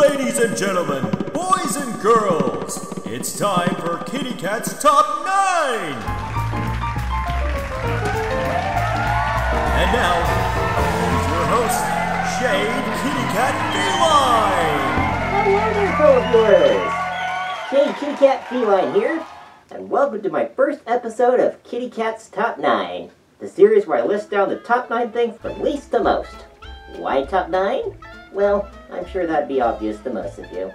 Ladies and gentlemen, boys and girls, it's time for Kitty Cat's Top 9! And now, here's your host, Shade Kitty Cat Feline! Hello there, fellow viewers! Shade Kitty Cat Feline here, and welcome to my first episode of Kitty Cat's Top 9, the series where I list down the top 9 things from least to most. Why top 9? Well, I'm sure that'd be obvious to most of you.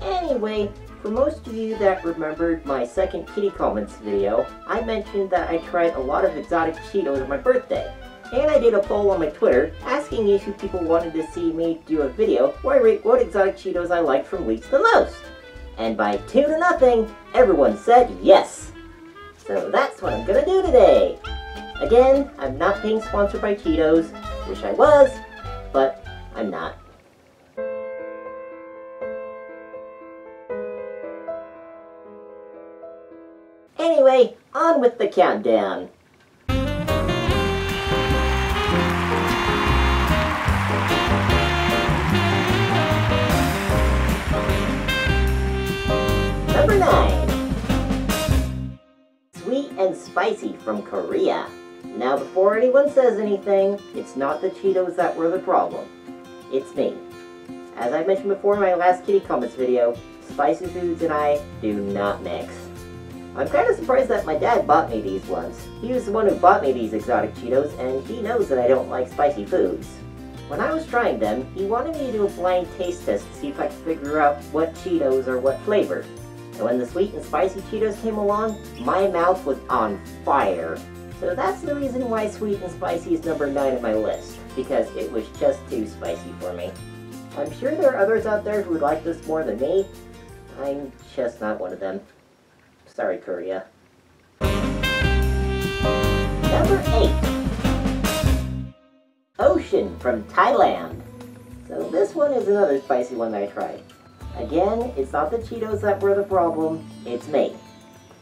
Anyway, for most of you that remembered my second Kitty Comments video, I mentioned that I tried a lot of exotic Cheetos on my birthday. And I did a poll on my Twitter asking if people wanted to see me do a video where I rate what exotic Cheetos I liked from least to most. And by two to nothing, everyone said yes. So that's what I'm gonna do today. Again, I'm not being sponsored by Cheetos. Wish I was, but I'm not. Anyway, on with the countdown. Number 9. Sweet and spicy from Korea. Now before anyone says anything, it's not the Cheetos that were the problem. It's me. As I mentioned before in my last Kitty Comments video, spicy foods and I do not mix. I'm kind of surprised that my dad bought me these ones. He was the one who bought me these exotic Cheetos, and he knows that I don't like spicy foods. When I was trying them, he wanted me to do a blind taste test to see if I could figure out what Cheetos are what flavor. And when the sweet and spicy Cheetos came along, my mouth was on fire. So that's the reason why sweet and spicy is number 9 on my list, because it was just too spicy for me. I'm sure there are others out there who would like this more than me. I'm just not one of them. Sorry, Korea. Number 8. Ocean from Thailand. So this one is another spicy one that I tried. Again, it's not the Cheetos that were the problem, it's me.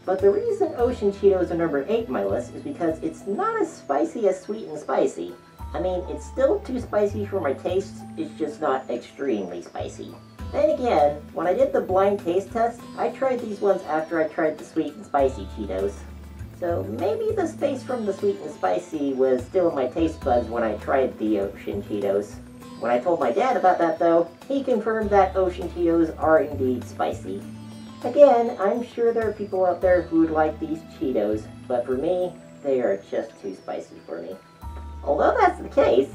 But the reason Ocean Cheetos are number 8 on my list is because it's not as spicy as Sweet and Spicy. I mean, it's still too spicy for my taste, it's just not extremely spicy. Then again, when I did the blind taste test, I tried these ones after I tried the Sweet and Spicy Cheetos. So maybe the space from the Sweet and Spicy was still in my taste buds when I tried the Ocean Cheetos. When I told my dad about that though, he confirmed that Ocean Cheetos are indeed spicy. Again, I'm sure there are people out there who would like these Cheetos, but for me, they are just too spicy for me. Although that's the case,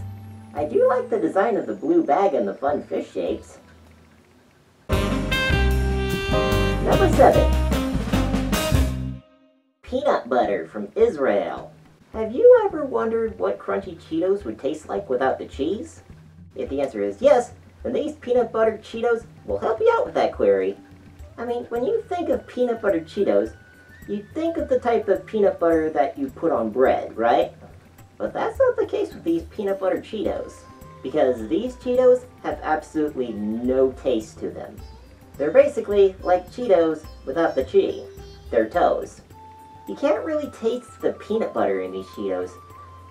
I do like the design of the blue bag and the fun fish shapes. Number 7. Peanut butter from Israel. Have you ever wondered what crunchy Cheetos would taste like without the cheese? If the answer is yes, then these peanut butter Cheetos will help you out with that query. I mean, when you think of peanut butter Cheetos, you think of the type of peanut butter that you put on bread, right? But that's not the case with these peanut butter Cheetos. Because these Cheetos have absolutely no taste to them. They're basically like Cheetos without the chi. They're toes. You can't really taste the peanut butter in these Cheetos.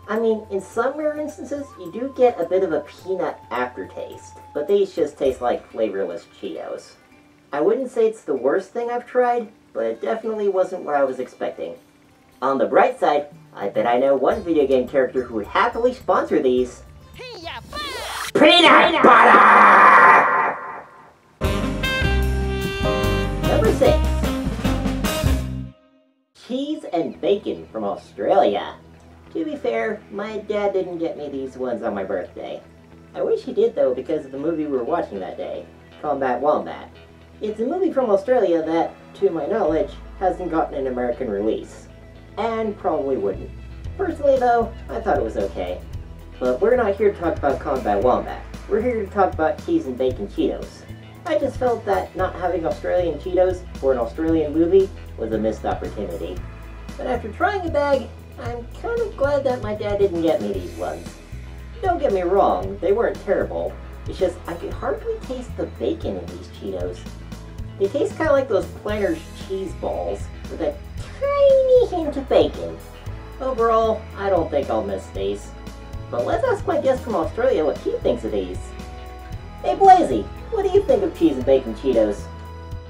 I mean, in some rare instances, you do get a bit of a peanut aftertaste, but these just taste like flavorless Cheetos. I wouldn't say it's the worst thing I've tried, but it definitely wasn't what I was expecting. On the bright side, I bet I know one video game character who would happily sponsor these. Peanut butter! Number 6. Cheese and bacon from Australia. To be fair, my dad didn't get me these ones on my birthday. I wish he did though because of the movie we were watching that day, Combat Wombat. It's a movie from Australia that, to my knowledge, hasn't gotten an American release. And probably wouldn't. Personally though, I thought it was okay. But we're not here to talk about Combat Wombat. We're here to talk about cheese and bacon Cheetos. I just felt that not having Australian Cheetos for an Australian movie was a missed opportunity. But after trying a bag, I'm kind of glad that my dad didn't get me these ones. Don't get me wrong, they weren't terrible. It's just I could hardly taste the bacon in these Cheetos. They taste kind of like those Planters cheese balls with a tiny hint of bacon. Overall, I don't think I'll miss these. But let's ask my guest from Australia what he thinks of these. Hey Blazie, what do you think of cheese and bacon Cheetos?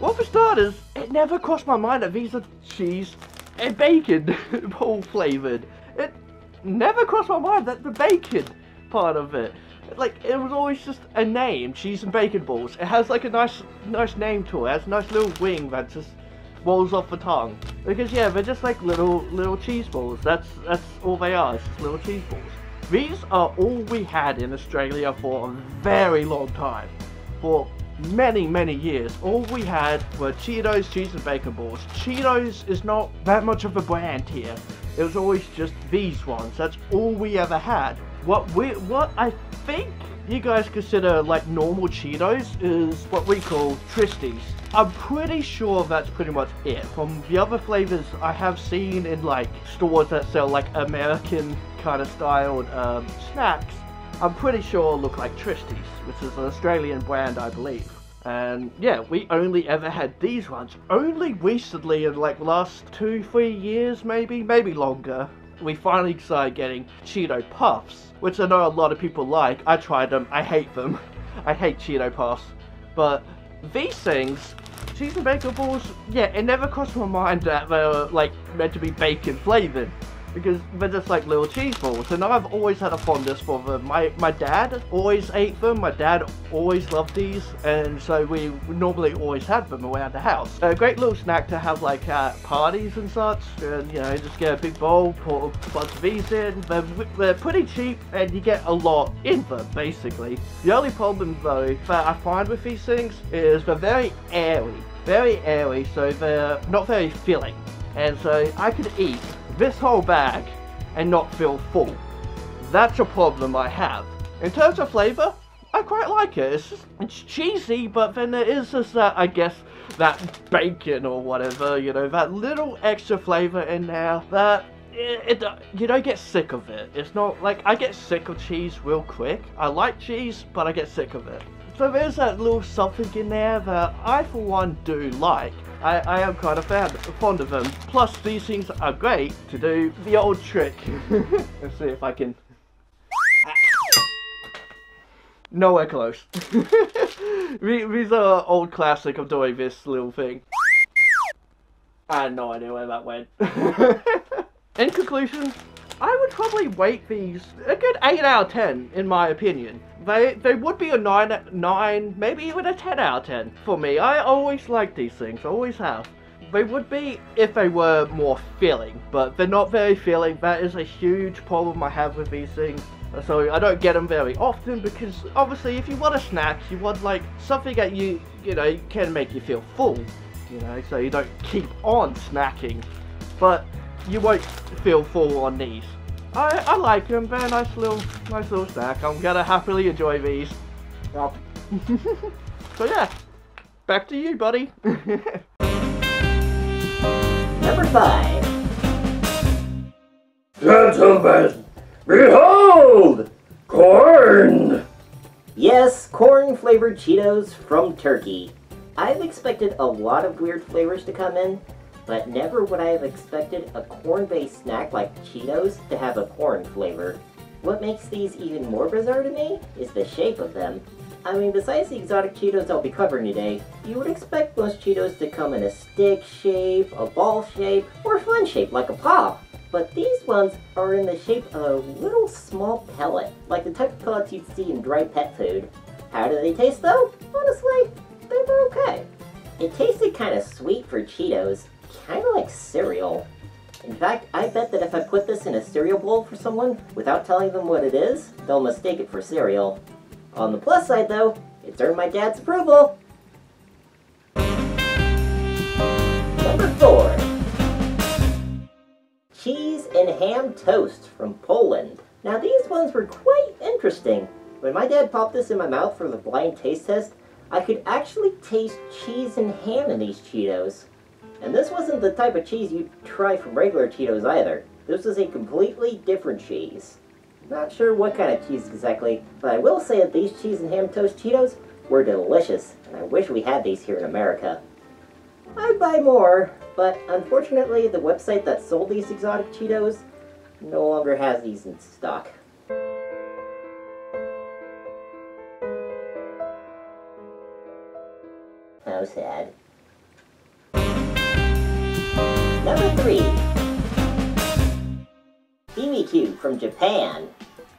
Well, for starters, it never crossed my mind that these are cheese and bacon all flavored. It never crossed my mind that the bacon part of it. Like, it was always just a name, cheese and bacon balls. It has like a nice, nice name to it. It has a nice little wing that just rolls off the tongue. Because yeah, they're just like little, little cheese balls. That's, that's all they are. It's just little cheese balls. These are all we had in Australia for a very long time. For many, many years, all we had were Cheetos, cheese and bacon balls. Cheetos is not that much of a brand here. It was always just these ones. That's all we ever had. What we, what I think you guys consider like normal Cheetos is what we call Twisties. I'm pretty sure that's pretty much it. From the other flavors I have seen in like stores that sell like American kind of styled um, snacks, I'm pretty sure look like Twisties, which is an Australian brand I believe. And yeah, we only ever had these ones. Only recently in like last two, three years maybe, maybe longer, we finally started getting Cheeto Puffs, which I know a lot of people like. I tried them, I hate them. I hate Cheeto Puffs. But these things, cheese and bacon balls, yeah, it never crossed my mind that they were like meant to be bacon flavored because they're just like little cheese balls. And I've always had a fondness for them. My my dad always ate them. My dad always loved these, and so we normally always had them around the house. A great little snack to have like at parties and such. And you know, just get a big bowl, put a bunch of these in. They're, they're pretty cheap, and you get a lot in them basically. The only problem though that I find with these things is they're very airy. Very airy, so they're not very filling. And so I could eat this whole bag and not feel full. That's a problem I have. In terms of flavor, I quite like it. It's, just, it's cheesy, but then there is just that, I guess, that bacon or whatever, you know, that little extra flavor in there that it, it, you don't get sick of it. It's not like I get sick of cheese real quick. I like cheese, but I get sick of it. So there's that little something in there that I, for one, do like. I, I am kind of fan, fond of them. Plus, these things are great to do the old trick. Let's see if I can... Nowhere close. these are old classic of doing this little thing. I had no idea where that went. In conclusion, I would probably rate these a good 8 out of 10, in my opinion. They they would be a 9, 9, maybe even a 10 out of 10 for me. I always like these things, I always have. They would be if they were more filling, but they're not very filling. That is a huge problem I have with these things. So I don't get them very often because obviously if you want a snack, you want like something that you, you know, can make you feel full, you know, so you don't keep on snacking. But you won't feel full on these. I, I like them, they're a nice little, nice little snack. I'm gonna happily enjoy these. so yeah, back to you, buddy. Number five. Gentlemen, behold! Corn! Yes, corn flavored Cheetos from Turkey. I've expected a lot of weird flavors to come in, but never would I have expected a corn-based snack like Cheetos to have a corn flavor. What makes these even more bizarre to me is the shape of them. I mean, besides the exotic Cheetos I'll be covering today, you would expect most Cheetos to come in a stick shape, a ball shape, or a fun shape like a pop. But these ones are in the shape of a little small pellet, like the type of pellets you'd see in dry pet food. How do they taste though? Honestly, they were okay. It tasted kind of sweet for Cheetos, kind of like cereal. In fact, I bet that if I put this in a cereal bowl for someone without telling them what it is, they'll mistake it for cereal. On the plus side though, it's earned my dad's approval. Number 4. Cheese and ham toast from Poland. Now these ones were quite interesting. When my dad popped this in my mouth for the blind taste test, I could actually taste cheese and ham in these Cheetos. And this wasn't the type of cheese you'd try from regular Cheetos either. This was a completely different cheese. Not sure what kind of cheese exactly, but I will say that these cheese and ham toast Cheetos were delicious, and I wish we had these here in America. I'd buy more, but unfortunately the website that sold these exotic Cheetos no longer has these in stock. How sad. BBQ from Japan.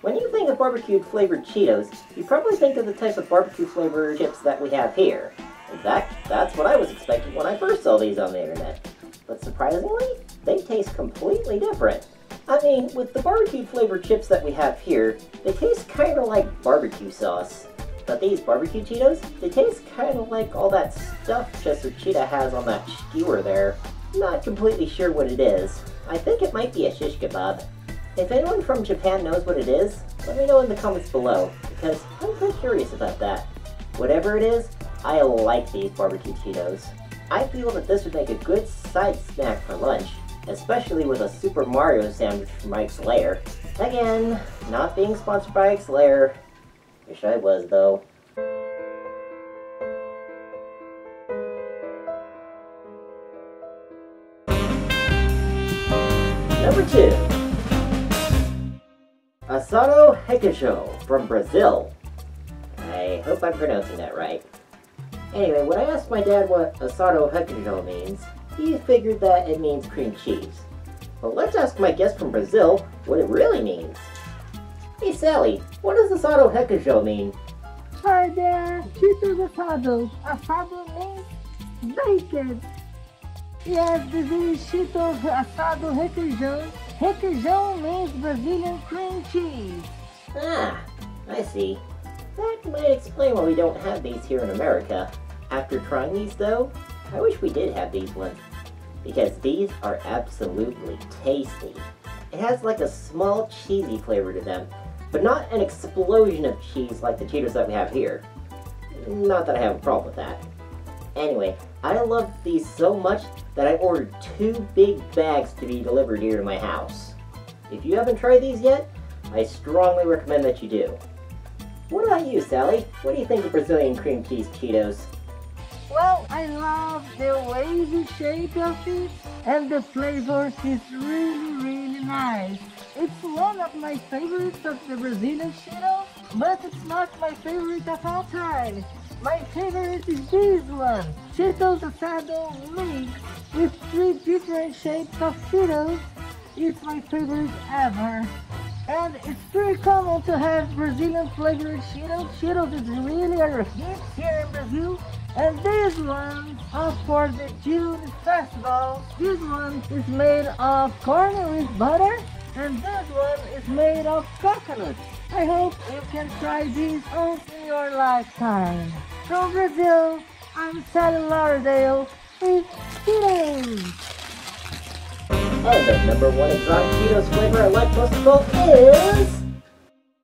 When you think of barbecue flavored Cheetos, you probably think of the type of barbecue flavored chips that we have here. In fact, that's what I was expecting when I first saw these on the internet. But surprisingly, they taste completely different. I mean, with the barbecue flavored chips that we have here, they taste kind of like barbecue sauce. But these barbecue Cheetos, they taste kind of like all that stuff Chester Cheetah has on that skewer there. Not completely sure what it is. I think it might be a shish kebab. If anyone from Japan knows what it is, let me know in the comments below, because I'm pretty curious about that. Whatever it is, I like these barbecue Cheetos. I feel that this would make a good side snack for lunch, especially with a Super Mario sandwich from Ike's Lair. Again, not being sponsored by Ike's Lair. Wish I was, though. Requeijão from Brazil. I hope I'm pronouncing that right. Anyway, when I asked my dad what asado requeijão means, he figured that it means cream cheese. But let's ask my guest from Brazil what it really means. Hey Sally, what does asado requeijão mean? Hi there, Cheetos Asado. Asado means bacon. Yes, this is Cheetos Asado Requeijão. Requeijão means Brazilian cream cheese. Ah, I see. That might explain why we don't have these here in America. After trying these though, I wish we did have these ones. Because these are absolutely tasty. It has like a small cheesy flavor to them, but not an explosion of cheese like the Cheetos that we have here. Not that I have a problem with that. Anyway, I love these so much that I ordered two big bags to be delivered here to my house. If you haven't tried these yet, I strongly recommend that you do. What about you, Sally? What do you think of Brazilian cream cheese Cheetos? Well, I love the wavy shape of it and the flavor is really, really nice. It's one of my favorites of the Brazilian Cheetos, but it's not my favorite of all time. My favorite is this one, Cheetos Asado Mix with three different shapes of Cheetos. It's my favorite ever. And it's pretty common to have Brazilian flavored Cheetos. Cheetos is really a hit here in Brazil. And this one are for the June festival. This one is made of corn with butter. And this one is made of coconut. I hope you can try these once in your lifetime. From Brazil, I'm Sally Lauderdale with Cheetos. And the number one exotic Cheetos flavor I like most of all is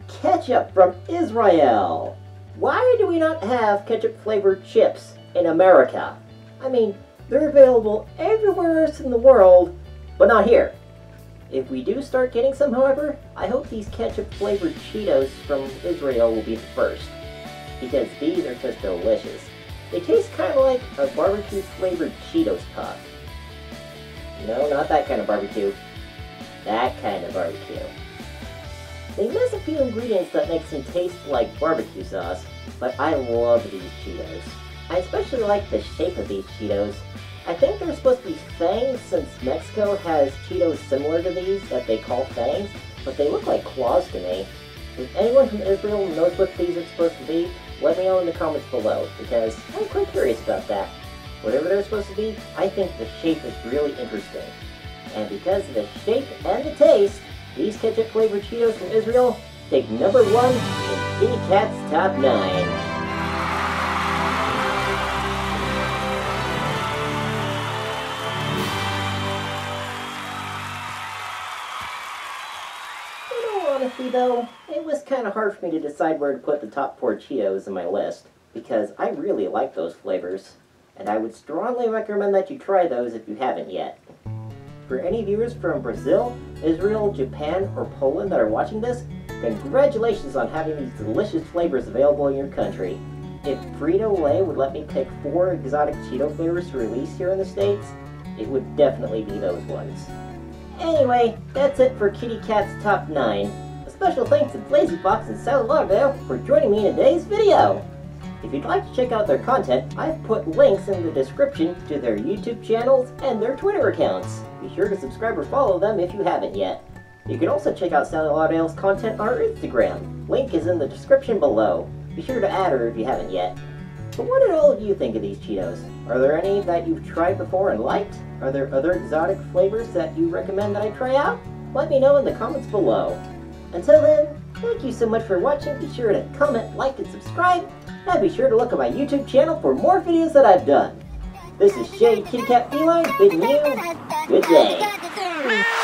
ketchup from Israel. Why do we not have ketchup flavored chips in America? I mean, they're available everywhere else in the world, but not here. If we do start getting some, however, I hope these ketchup flavored Cheetos from Israel will be the first. Because these are just delicious. They taste kind of like a barbecue flavored Cheetos puff. No, not that kind of barbecue. That kind of barbecue. They miss a few ingredients that makes them taste like barbecue sauce, but I love these Cheetos. I especially like the shape of these Cheetos. I think they're supposed to be fangs since Mexico has Cheetos similar to these that they call fangs, but they look like claws to me. If anyone from Israel knows what these are supposed to be, let me know in the comments below, because I'm quite curious about that. Whatever they're supposed to be, I think the shape is really interesting. And because of the shape and the taste, these ketchup flavored Cheetos from Israel take number one in Kitty Cat's top nine. In all honesty though, it was kind of hard for me to decide where to put the top four Cheetos in my list, because I really like those flavors and I would strongly recommend that you try those if you haven't yet. For any viewers from Brazil, Israel, Japan, or Poland that are watching this, congratulations on having these delicious flavors available in your country. If Frito-Lay would let me pick four exotic Cheeto flavors to release here in the States, it would definitely be those ones. Anyway, that's it for Kitty Cat's Top 9. A special thanks to Blazie Fox and Sally Lauderdale for joining me in today's video. If you'd like to check out their content, I've put links in the description to their YouTube channels and their Twitter accounts. Be sure to subscribe or follow them if you haven't yet. You can also check out Sally Lauderdale's content on our Instagram. Link is in the description below. Be sure to add her if you haven't yet. But what did all of you think of these Cheetos? Are there any that you've tried before and liked? Are there other exotic flavors that you recommend that I try out? Let me know in the comments below. Until then, thank you so much for watching. Be sure to comment, like, and subscribe. And be sure to look at my YouTube channel for more videos that I've done. This is Shade Kitty Cat Feline bidding you good day.